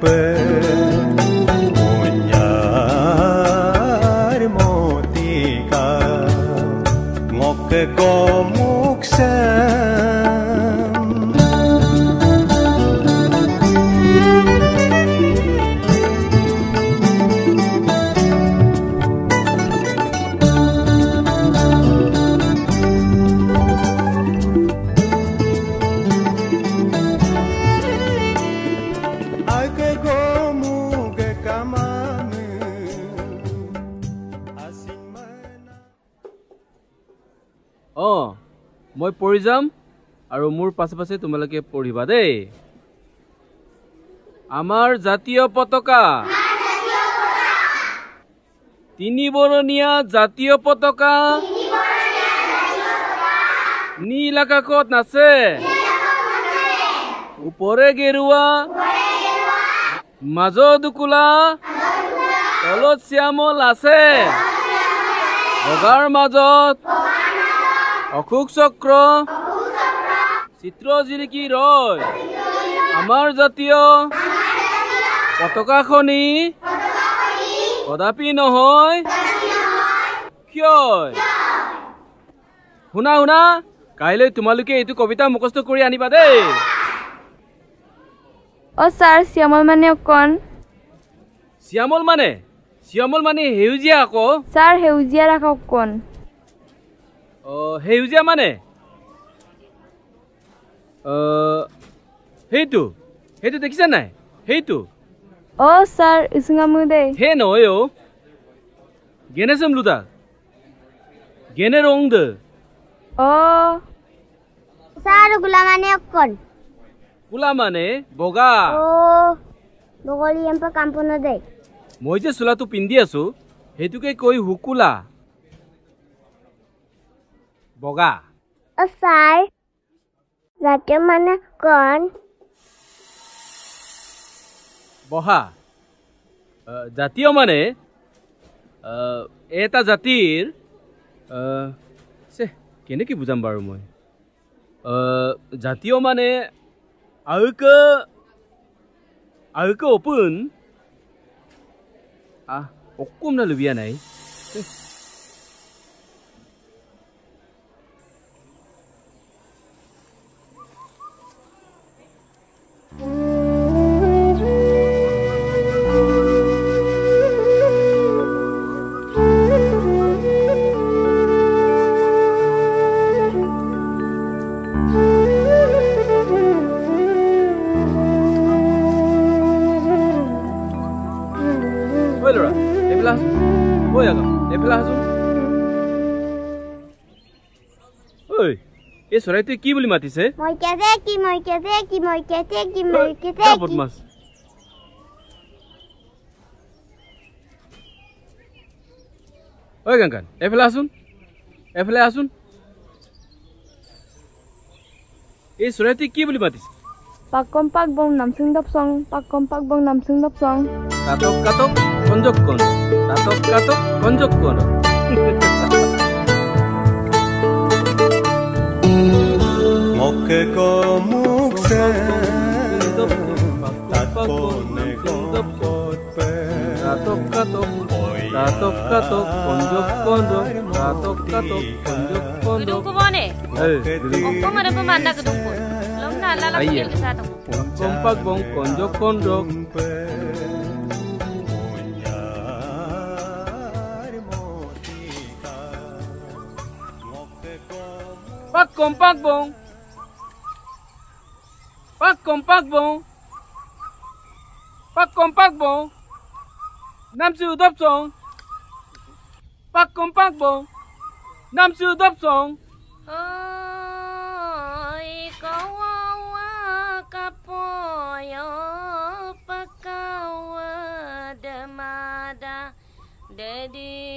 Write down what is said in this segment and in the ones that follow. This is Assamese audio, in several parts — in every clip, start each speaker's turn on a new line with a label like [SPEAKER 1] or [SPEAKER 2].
[SPEAKER 1] romper. আৰু মোৰ পাছে পাছে তোমালোকে পঢ়িবা দেই। আমাৰ জাতীয় পতাকা। তিনিবৰণীয়া জাতীয় পতাকা। নীল আকাশত নাচে। ওপৰে গেৰুৱা। মাজত কোলা তলত শ্যামল আছে। বগাৰ মাজত অশোক চক্ৰ। চিত্ৰ জিৰিকি ৰয়। আমাৰ জাতীয় পতাকাখনি কদাপি নহয় কিয় শুনা শুনা কাইলৈ তোমালোকে এইটো কবিতা মুখস্থ কৰি আনিবা দেই।
[SPEAKER 2] অ' ছাৰ শ্যামল মানে অকণ।
[SPEAKER 1] শ্যামল মানে? শ্যামল মানে সেউজীয়া আকৌ।
[SPEAKER 2] ছাৰ সেউজীয়া ৰাখক অকণ।
[SPEAKER 1] অঁ সেউজীয়া মানে? সেইটো সেইটো দেখিছা নাই সেইটো
[SPEAKER 2] অ' ছাৰ ইচুঙামু দেই
[SPEAKER 1] He no yo. Gene sem luda. Gene rong de.
[SPEAKER 2] অ'
[SPEAKER 3] ছাৰ গোলা মানে অকণ
[SPEAKER 1] mane? Boga.
[SPEAKER 3] অ' বগলী এম্প কাম্পন দে
[SPEAKER 1] মই যে চোলাটো পিন্ধি আছো সেইটোকে কৈ হুকুলা বগা
[SPEAKER 3] অ' ছাৰ জাতীয় মানে কণ
[SPEAKER 1] বহা জাতীয় মানে এটা জাতিৰ চে কেনেকৈ বুজাম বাৰু মই জাতীয় মানে আৰুকে আৰুকে অপোন আহ অকণমান লুবিয়া নাই এই চৰাইটোৱে কি বুলি মাতিছে? বদমাছ। ঐ কাংকান এইফালে আছোন এইফালে আছোন এই চৰাইটোৱে কি বুলি মাতিছে?
[SPEAKER 2] পাকম পাক বং নামচুং দপ চং পাকম পাক বং নামচুং দপ চং।
[SPEAKER 1] কাটক কাটক কঞ্জক কন কাটক কাটক কঞ্জক কন
[SPEAKER 4] che come uccello da ponne coppe da
[SPEAKER 1] tocca tocco da tocca tocco condo condo da tocca tocco
[SPEAKER 5] condo condo
[SPEAKER 1] dudung
[SPEAKER 5] ko bone eh dudung ko mara pa
[SPEAKER 1] manda
[SPEAKER 5] ko dudung ko
[SPEAKER 1] lom na ala la
[SPEAKER 4] pagil sa tong kong pag
[SPEAKER 1] bong condo condo Pak kompang bong. Pakong pakbong. Pakong pakbong. Nam siêu đốc song. Pakong pakbong. Nam siêu đốc song.
[SPEAKER 5] Ôi, có hoa hoa cà bò yo pakao demada dedi.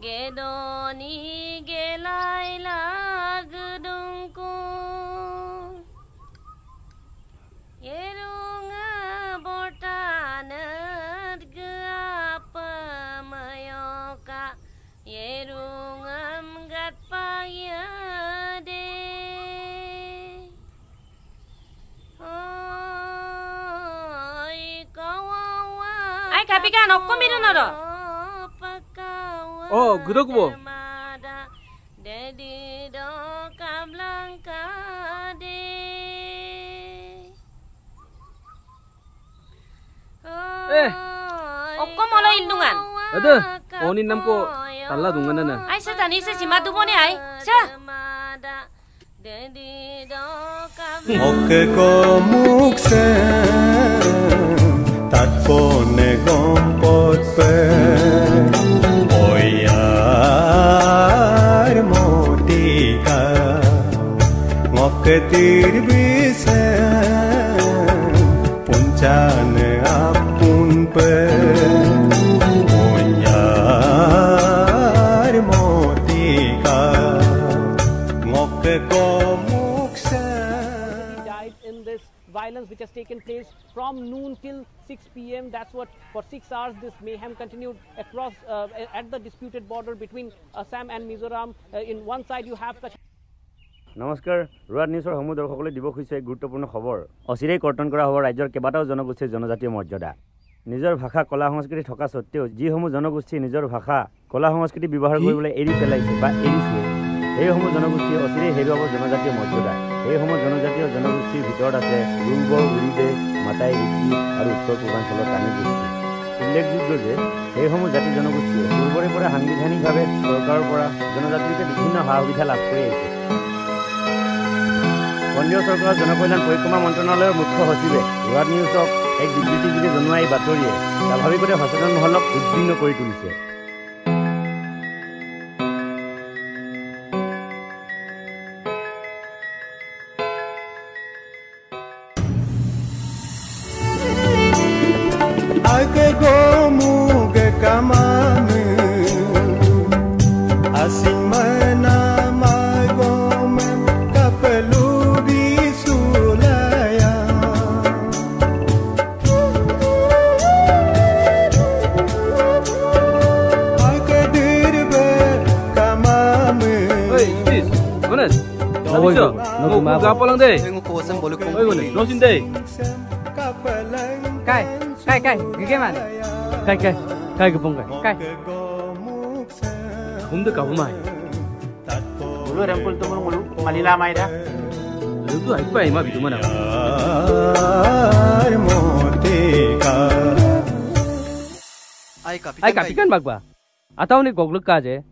[SPEAKER 5] Gedoni gelai lagdungku Yerunga botanat gapa mayoka Yerungam gatpaya de Ai kapikan okko mirunaro
[SPEAKER 1] Oh, gudok bu.
[SPEAKER 5] Dedi dokam langkade.
[SPEAKER 1] Eh.
[SPEAKER 5] Oh, Okko malah indungan.
[SPEAKER 1] Ada. Oh, ini namko talla dungan na.
[SPEAKER 5] Ay, sa tani sa sima dulu nih ay. Sa.
[SPEAKER 4] Oke komuk sen tak pone gompot pe. He
[SPEAKER 6] died in this violence which has taken place from noon till 6 p.m. That's what for six hours this mayhem continued across uh, at the disputed border between uh, Assam and Mizoram. Uh, in one side you have Kashmir.
[SPEAKER 7] নমস্কাৰ ৰোৱাদ নিউজৰ সমূহ দৰ্শকলৈ দিব খুজিছে এক গুৰুত্বপূৰ্ণ খবৰ। অচিৰেই কৰ্তন কৰা হ'ব ৰাজ্যৰ কেইবাটাও জনগোষ্ঠীৰ জনজাতীয় মৰ্যাদা। নিজৰ ভাষা কলা সংস্কৃতি থকা স্বত্তেও যিসমূহ জনগোষ্ঠীয়ে নিজৰ ভাষা কলা সংস্কৃতি ব্যৱহাৰ কৰিবলৈ এৰি পেলাইছে বা এৰিছে সেইসমূহ জনগোষ্ঠীয়ে অচিৰেই হেৰুৱাব জনজাতীয় মৰ্যাদা। সেইসমূহ জনজাতীয় জনগোষ্ঠীৰ ভিতৰত আছে ৰুৰ্ব উৰিদে মাতাই ৰিকি আৰু উত্তৰ পূৰ্বাঞ্চলৰ কানি গোষ্ঠী উল্লেখযোগ্য যে সেইসমূহ জাতি জনগোষ্ঠীয়ে পূৰ্বৰে পৰা সাংবিধানিকভাৱে চৰকাৰৰ পৰা জনজাতিকে বিভিন্ন সা সুবিধা লাভ কৰি আহিছে। কেন্দ্ৰীয় চৰকাৰৰ জনকল্যাণ পৰিক্ৰমা মন্ত্ৰণালয়ৰ মুখ্য সচিবে ৰোৱাদ নিউজক এক বিবৃতিযোগে জনোৱা এই বাতৰিয়ে স্বাভাৱিকতে সচেতন মহলক উদ্বিগ্ন কৰি তুলিছে।
[SPEAKER 1] gapalang de. Tengo kosam cái cái cái cái cái de.
[SPEAKER 4] cái
[SPEAKER 8] cái cái cái man.
[SPEAKER 1] cái cái kai gupong kai.
[SPEAKER 8] Kai.
[SPEAKER 1] Hum de kabu mai.
[SPEAKER 9] Bolu rempul tumur mulu malila mai da.
[SPEAKER 1] Lu ai pai ma bidu mana.
[SPEAKER 4] Mote ka.
[SPEAKER 8] Ai kapitan. Ai kapitan bagba. Atau ni gogluk kaje.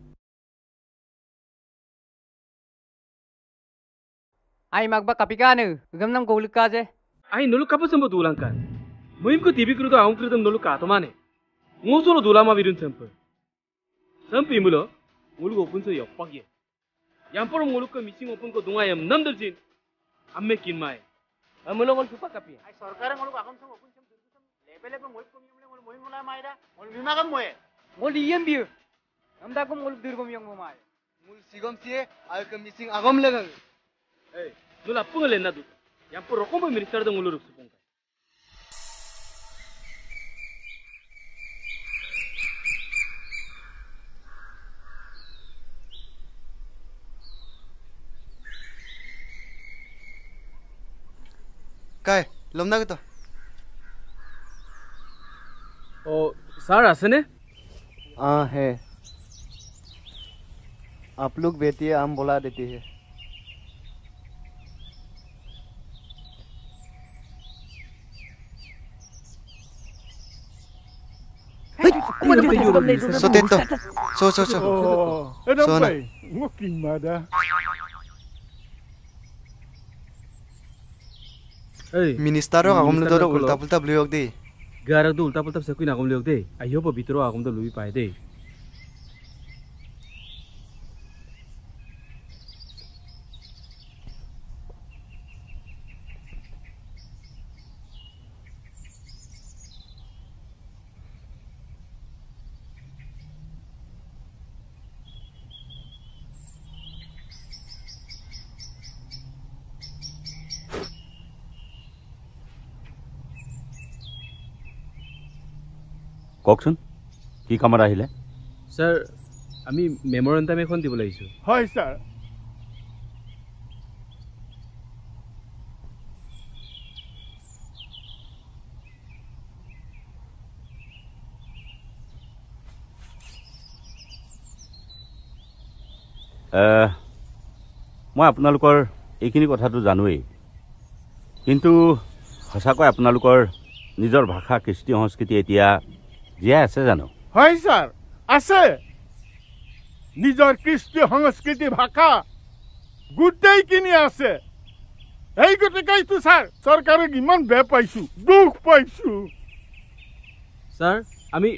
[SPEAKER 8] Ay magpakapigano, ugam nam ko ulukkaje.
[SPEAKER 1] Ay nulu kapasam dulankan. Muhim ko tibi krudo aum krudam nulu katomane. Ngosolo dulama virun sampu. Sampu imulo, muluk open so yopakye. Yamporo muluk ko missing open ko dungayam namdarjin. Amme kinmae.
[SPEAKER 8] Amulo ngol supa kapi.
[SPEAKER 9] Ay sarkara ngol agam sam open sam dirku sam lebele ko ngol komi ngol ngol moim ngol maida. Ngol bima kam moe.
[SPEAKER 8] Ngol iyam biu. Amda ko ngol dirkom yang moe.
[SPEAKER 9] Mul sigam sie, ay ko missing agam lagang.
[SPEAKER 1] 에이, 누나 뿡을 냈나도. 양뿌로 꼬마 미리 썰던 걸로 없어 본가.
[SPEAKER 10] काय लमना तो
[SPEAKER 1] ओ सर आसने
[SPEAKER 10] हाँ है आप लोग बेटिए आम बोला देती है mo naman yung. So, teto. So, so, so. Eh, ano ba
[SPEAKER 1] eh?
[SPEAKER 10] Walking mad ah.
[SPEAKER 1] Ministaro
[SPEAKER 10] ka
[SPEAKER 1] kumlo dolo
[SPEAKER 10] ulta pulta bluyog di.
[SPEAKER 1] Garag do ulta pulta sa kuina kumlo di. Ayo pa bitro akum do lubi pa di.
[SPEAKER 11] কওকচোন কি কামত আহিলে?
[SPEAKER 1] ছাৰ আমি মেমৰেণ্ডাম এখন দিবলৈ আহিছোঁ
[SPEAKER 12] হয় ছাৰ।
[SPEAKER 11] মই আপোনালোকৰ এইখিনি কথাটো জানোৱেই। কিন্তু সঁচাকৈ আপোনালোকৰ নিজৰ ভাষা কৃষ্টি সংস্কৃতি এতিয়া জীয়াই আছে জানো।
[SPEAKER 12] হয় ছাৰ। আছে। নিজৰ কৃষ্টি সংস্কৃতি ভাষা গোটেইখিনি আছে। এই গতিকেইতো ছাৰ চৰকাৰক ইমান বেয়া পাইছো দুখ পাইছো।
[SPEAKER 1] ছাৰ আমি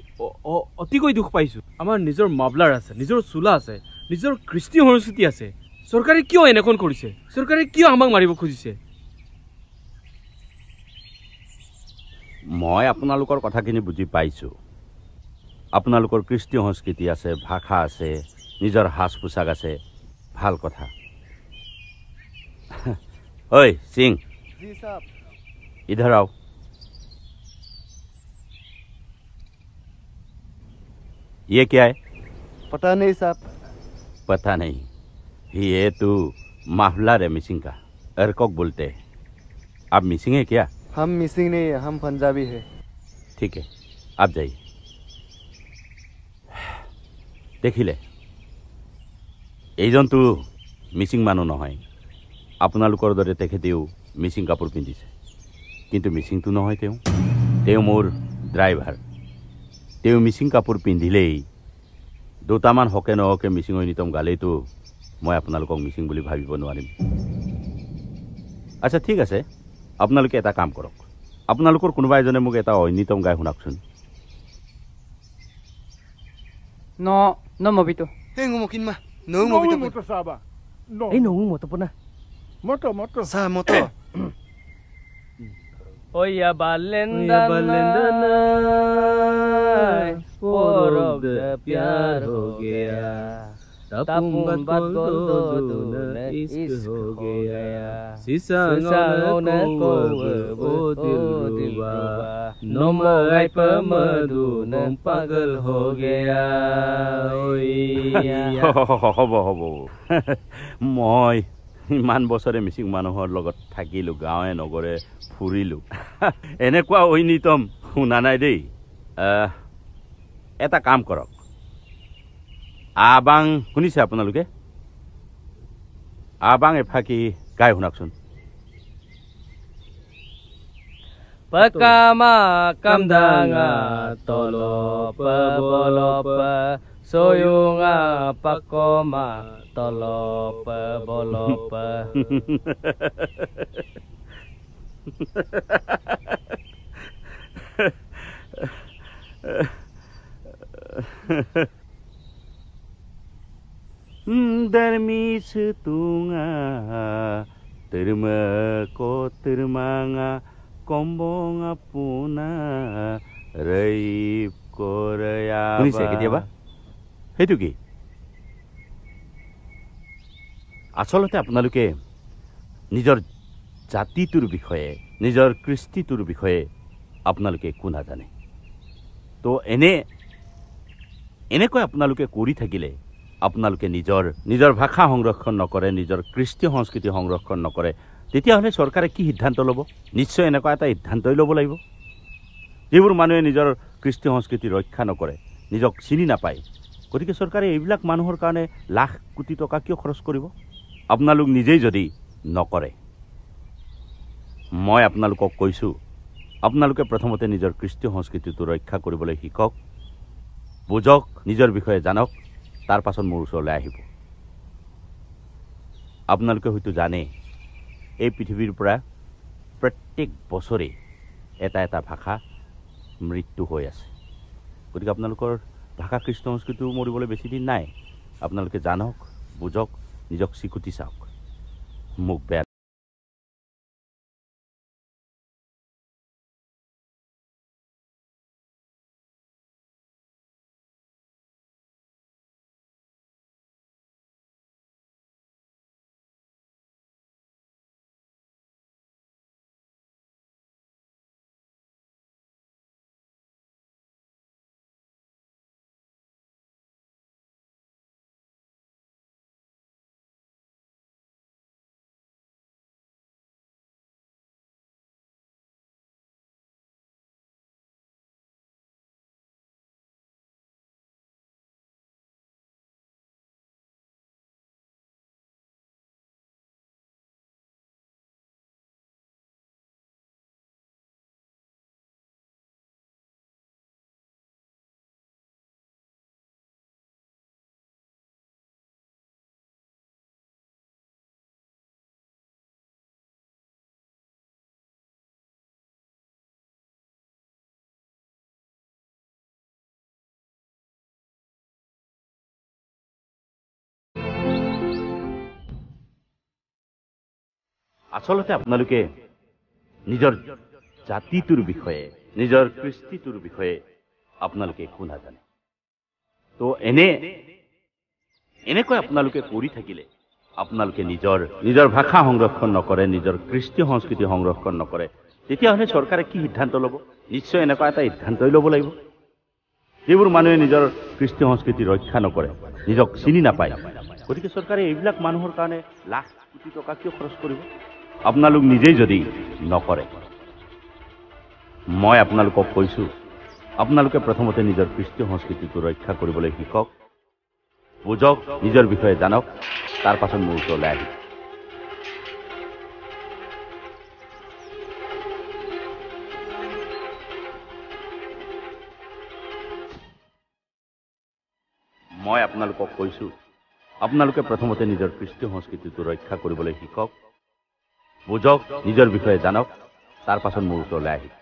[SPEAKER 1] অতিকৈ দুখ পাইছোঁ। আমাৰ নিজৰ মাবলাৰ আছে নিজৰ চোলা আছে নিজৰ কৃষ্টি সংস্কৃতি আছে। চৰকাৰে কিয় এনেখন কৰিছে? চৰকাৰে কিয় আমাক মাৰিব খুজিছে?
[SPEAKER 11] মই আপোনালোকৰ কথাখিনি বুজি পাইছোঁ। আপোনালোকৰ কৃষ্টি সংস্কৃতি আছে ভাষা আছে নিজৰ সাজ পোছাক আছে ভাল কথা ঐ সিং
[SPEAKER 10] जी साहब
[SPEAKER 11] इधर आओ ये क्या है
[SPEAKER 10] पता नहीं साहब
[SPEAKER 11] पता नहीं ये तो माफलर है मिसिंग का अरकोक बोलते हैं आप मिसिंग है क्या
[SPEAKER 10] हम मिसिंग नहीं है हम पंजाबी है
[SPEAKER 11] ठीक है आप जाइए দেখিলে। এইজনটো মিচিং মানুহ নহয়। আপোনালোকৰ দৰে তেখেতেও মিচিং কাপোৰ পিন্ধিছে। কিন্তু মিচিংটো নহয় তেওঁ। তেওঁ মোৰ ড্ৰাইভাৰ। তেওঁ মিচিং কাপোৰ পিন্ধিলেই দুটামান হকে নহকে মিচিঙৰ নিতম গালেইতো মই আপোনালোকক মিচিং বুলি ভাবিব নোৱাৰিম। আচ্ছা ঠিক আছে। আপোনালোকে এটা কাম কৰক। আপোনালোকৰ কোনোবা এজনে মোক এটা ঐনিতম গাই শুনাকচোন
[SPEAKER 8] No, No mobito.
[SPEAKER 10] Heng mo kinma. No mobito. Pues.
[SPEAKER 12] No moto saba. No.
[SPEAKER 8] Eh no moto puna.
[SPEAKER 12] Moto moto.
[SPEAKER 10] Sa moto.
[SPEAKER 8] Oya balendana.
[SPEAKER 1] Oya balendana.
[SPEAKER 8] Por
[SPEAKER 1] de piar
[SPEAKER 8] ho.
[SPEAKER 11] হ'ব হ'ব মই ইমান বছৰে মিচিং মানুহৰ লগত থাকিলোঁ গাঁৱে নগৰে ফুৰিলোঁ. এনেকুৱা ঐনিতম শুনা নাই দেই। এটা কাম কৰক। আবাং শুনিছে আপোনালোকে আবাং এফাকি গাই শুনাকচোন
[SPEAKER 8] Pekama kamdanga tolopa bolopa soyunga pakoma tolopa bolopa.
[SPEAKER 11] Terma ko termanga kombong apuna reip koraya শুনিছে কেতিয়াবা সেইটো কি আচলতে আপোনালোকে নিজৰ জাতিটোৰ বিষয়ে নিজৰ কৃষ্টিটোৰ বিষয়ে আপোনালোকে একো নাজানে তো এনে এনেকৈ আপোনালোকে কৰি থাকিলে আপোনালোকে নিজৰ নিজৰ ভাষা সংৰক্ষণ নকৰে নিজৰ কৃষ্টি সংস্কৃতি সংৰক্ষণ নকৰে তেতিয়াহ'লে চৰকাৰে কি সিদ্ধান্ত ল'ব? নিশ্চয় এনেকুৱা এটা সিদ্ধান্তই ল'ব লাগিব। যিবোৰ মানুহে নিজৰ কৃষ্টি সংস্কৃতি ৰক্ষা নকৰে নিজক চিনি নাপায় গতিকে চৰকাৰে এইবিলাক মানুহৰ কাৰণে লাখ কোটি টকা কিয় খৰচ কৰিব? আপোনালোক নিজেই যদি নকৰে মই আপোনালোকক কৈছোঁ আপোনালোকে প্ৰথমতে নিজৰ কৃষ্টি সংস্কৃতিটো ৰক্ষা কৰিবলৈ শিকক বুজক নিজৰ বিষয়ে জানক তাৰ পাছত মোৰ ওচৰলৈ আহিব। আপোনালোকে হয়তো জানে এই পৃথিৱীৰ পৰা প্ৰত্যেক বছৰে এটা এটা ভাষা মৃত্যু হৈ আছে। গতিকে আপোনালোকৰ ভাষা কৃষ্ণ সংস্কৃতিও মৰিবলৈ বেছি দিন নাই। আপোনালোকে জানক বুজক নিজক স্বীকৃতি চাওক। মোক বেয়া আচলতে আপোনালোকে নিজৰ জাতিটোৰ বিষয়ে নিজৰ কৃষ্টিটোৰ বিষয়ে আপোনালোকে একো নাজানে। তো এনে এনেকৈ আপোনালোকে কৰি থাকিলে আপোনালোকে নিজৰ নিজৰ ভাষা সংৰক্ষণ নকৰে নিজৰ কৃষ্টি সংস্কৃতি সংৰক্ষণ নকৰে তেতিয়াহ'লে চৰকাৰে কি সিদ্ধান্ত ল'ব? নিশ্চয় এনেকুৱা এটা সিদ্ধান্তই ল'ব লাগিব। যিবোৰ মানুহে নিজৰ কৃষ্টি সংস্কৃতি ৰক্ষা নকৰে নিজক চিনি নাপায় গতিকে চৰকাৰে এইবিলাক মানুহৰ কাৰণে লাখ কোটি টকা কিয় খৰচ কৰিব? আপোনালোক নিজেই যদি নকৰে মই আপোনালোকক কৈছোঁ আপোনালোকে প্ৰথমতে নিজৰ কৃষ্টি সংস্কৃতিটো ৰক্ষা কৰিবলৈ শিকক বুজক নিজৰ বিষয়ে জানক তাৰ পাছত মোৰ ওচৰলৈ আহিব মই আপোনালোকক কৈছোঁ আপোনালোকে প্ৰথমতে নিজৰ কৃষ্টি সংস্কৃতিটো ৰক্ষা কৰিবলৈ শিকক বুজক নিজৰ বিষয়ে জানক তাৰ পাছত মোৰ ওচৰলৈ আহিব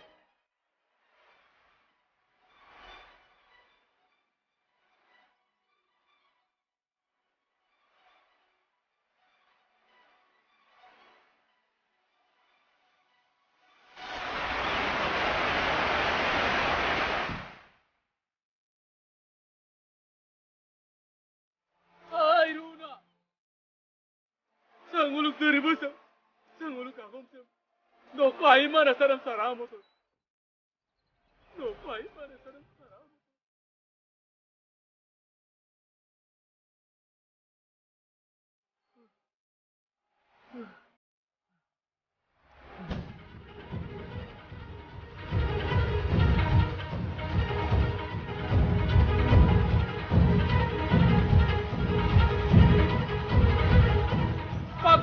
[SPEAKER 1] Marasaram Saramo. Não vai, Marasaram Saramo. Ugh.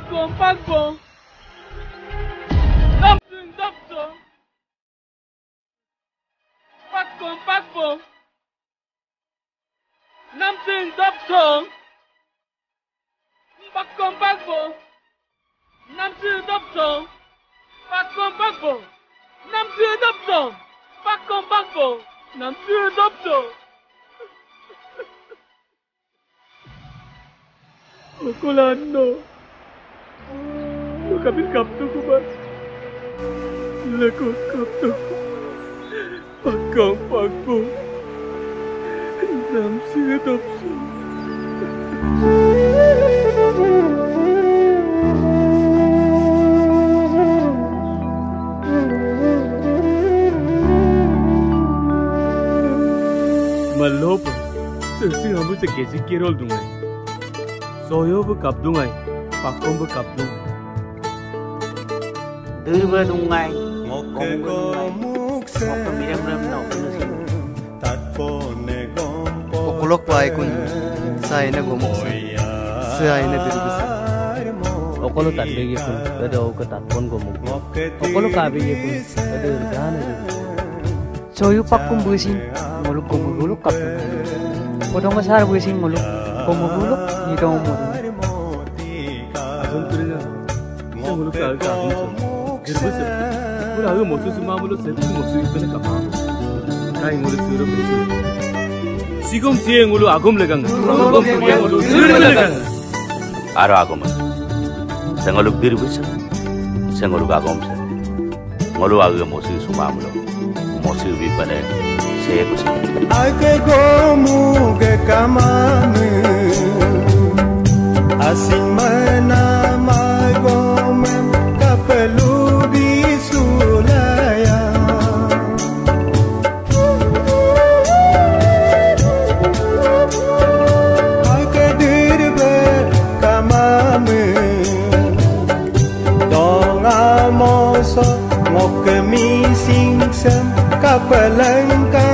[SPEAKER 1] bom, faz. cùng bác phụ nam sinh dốc thưởng bác cùng bác phụ nam sinh dốc thưởng bác cùng bác phụ nam sinh dốc thưởng bác cùng bác nam sinh dốc thưởng Okolando. Lo kapit kapto ko ba? Lako kapto ko. Phật con, Phật con Làm pagkampagbo Nam siya tapso Malopo Sisi nga mo sa kesi kirol dungay Soyo ba kap dungay Pakom ba kap
[SPEAKER 10] dungay Đưa dungay Một cái con সকলক পাই কোন চাই
[SPEAKER 13] নে গম চাই নে সকলো তাত বেগে কোন তাত কোন গমুক সকলো
[SPEAKER 8] কা বেগে কোন চয়ু পাক কোন বুঝেছি মলুক গমুক গুলুক কাপ প্রথম সার বুঝেছি
[SPEAKER 1] মলুক গমুক গুলুক নিতম মলুক Una vez mostró su mámulo, se puso mostró y pene capamo. Ya en uno suro pensó. Si com si en uno agum legang. Com si en uno suro legang.
[SPEAKER 11] Aro agum. Sengoluk diri bisa. Sengoluk agum sen. Ngolu agum mostró su mámulo. Mostró y pene. Se puso.
[SPEAKER 4] Ake gomu ge kamame. Asin mana mai gomem kapelu. Kapalanka